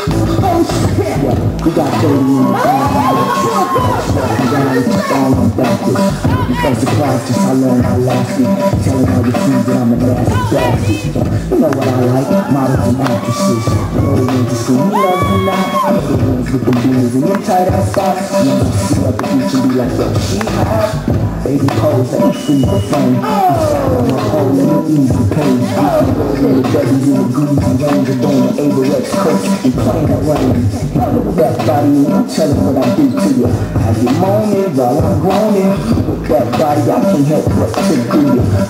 You got 30 in the all I'm back with Because the practice, I learned I lost it Telling all the truth that I'm a master bastard You know what I like, models and actresses You know the industry, you love me the ones with the beans and you're tight ass spots You know, see what the future be like, yo, she hot Baby pose, ain't You saw them the easy pain. Little W's in the goodies and range of throwing the Averex coach and playing that at that body and I'm telling what I do to you. I get moaning while I'm groaning. With that body, I can't help but to do you.